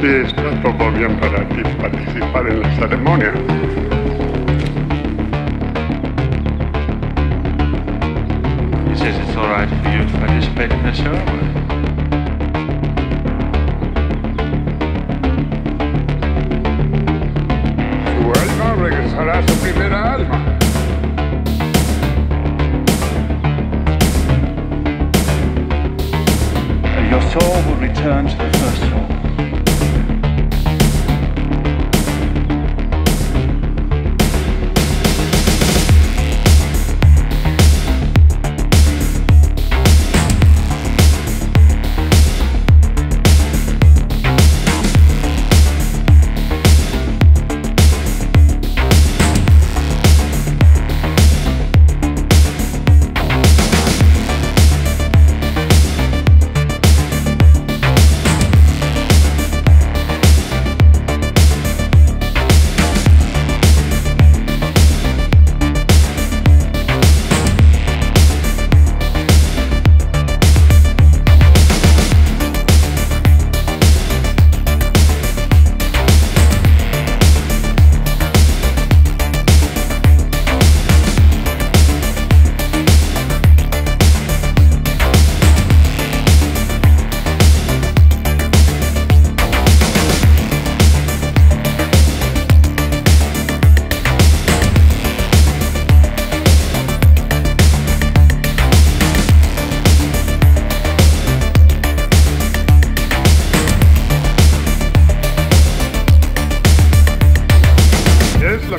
Si está todo bien para ti participar en la ceremonia. He says it's all right for you to participate in the ceremony. Su alma regresará a su primera alma. Your soul will return to the first soul.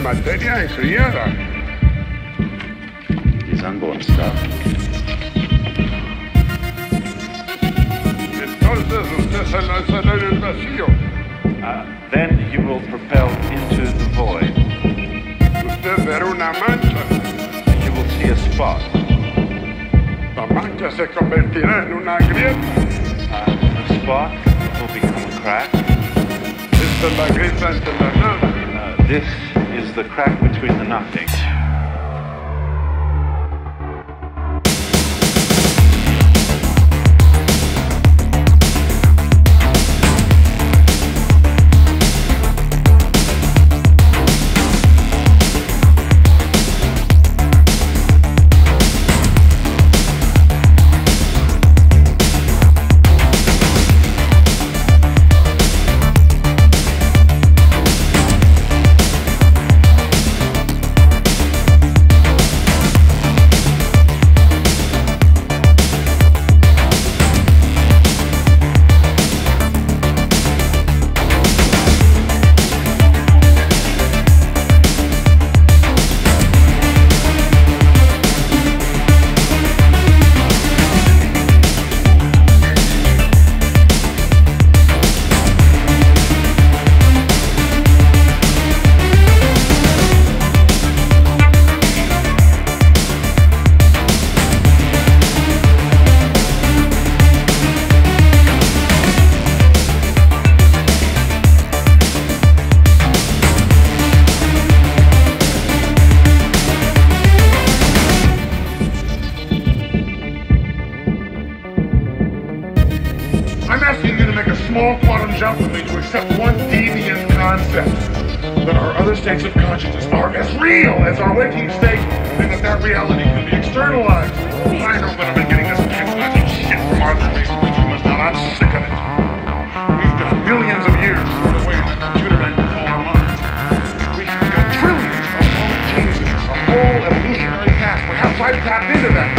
La materia enfriada. His unborn stuff. Entonces usted se lanzará en el vacío. Uh, then you will propel into the void. Usted verá una mancha. And you will see a spot. La mancha se convertirá en una grieta. Uh, the spot will become a crack. Esta es la grieta entre la nada. Uh, this is the crack between the nothing. small quantum jump for me to accept one deviant concept that our other states of consciousness are as real as our waking state, and that that reality can be externalized. I know, but I've been getting this cancelating shit from Arthur. recently too much now. I'm sick of it. We've got millions of years for the way the computer can control our minds. We've got trillions of whole changes, a whole evolutionary path. Perhaps I've tapped tap into that?